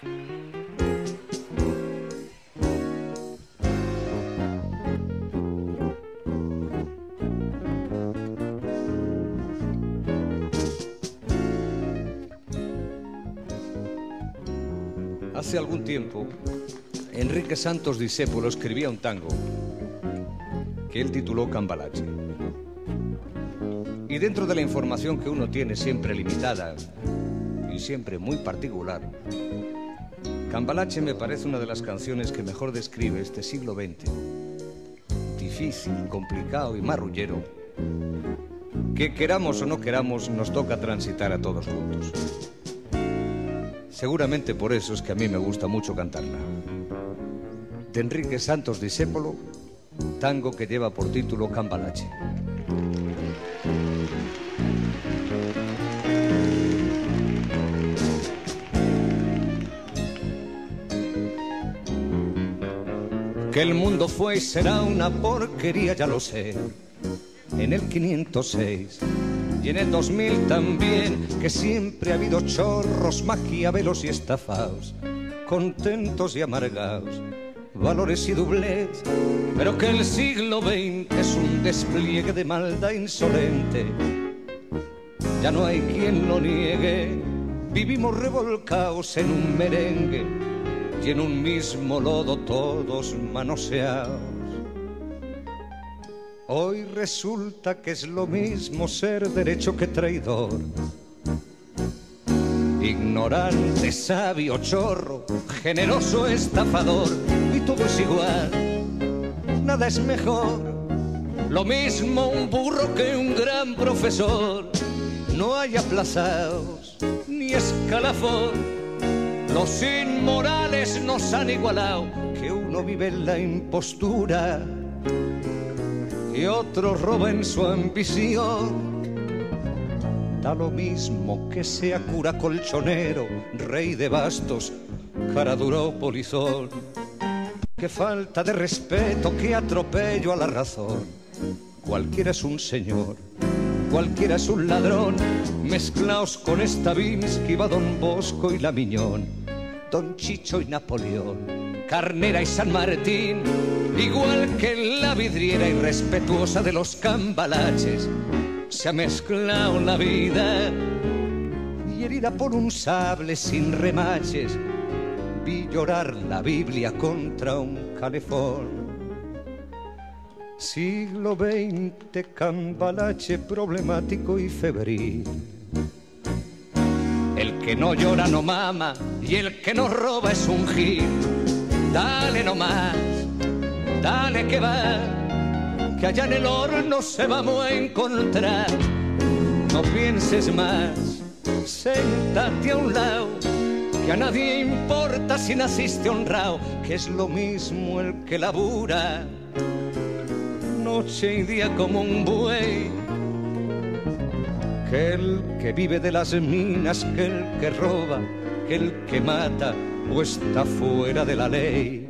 Hace algún tiempo, Enrique Santos Discépolo escribía un tango que él tituló Cambalache. Y dentro de la información que uno tiene siempre limitada y siempre muy particular, Cambalache me parece una de las canciones que mejor describe este siglo XX, difícil, complicado y marrullero, que queramos o no queramos nos toca transitar a todos juntos. Seguramente por eso es que a mí me gusta mucho cantarla. De Enrique Santos Discépolo, tango que lleva por título Cambalache. Que el mundo fue y será una porquería, ya lo sé. En el 506 y en el 2000 también, que siempre ha habido chorros, maquiavelos y estafados, contentos y amargados, valores y doblez, pero que el siglo XX es un despliegue de maldad insolente. Ya no hay quien lo niegue, vivimos revolcados en un merengue y en un mismo lodo todos manoseados. Hoy resulta que es lo mismo ser derecho que traidor. Ignorante, sabio, chorro, generoso, estafador, y todo es igual, nada es mejor. Lo mismo un burro que un gran profesor. No hay aplazados ni escalafón. Los inmorales nos han igualado, que uno vive en la impostura y otro roba en su ambición. Da lo mismo que sea cura colchonero, rey de bastos, cara duro polizón. Qué falta de respeto, qué atropello a la razón. Cualquiera es un señor, cualquiera es un ladrón. Mezclaos con esta va Don Bosco y la Miñón, Don Chicho y Napoleón Carnera y San Martín, igual que en la vidriera irrespetuosa de los cambalaches, se ha mezclado la vida y herida por un sable sin remaches, vi llorar la Biblia contra un calefón. Siglo XX, cambalache problemático y febril. Que no llora no mama y el que no roba es un gil dale nomás, dale que va, que allá en el horno se vamos a encontrar. No pienses más, séntate a un lado, que a nadie importa si naciste honrado, que es lo mismo el que labura, noche y día como un buey. Que el que vive de las minas, que el que roba, que el que mata, o está fuera de la ley.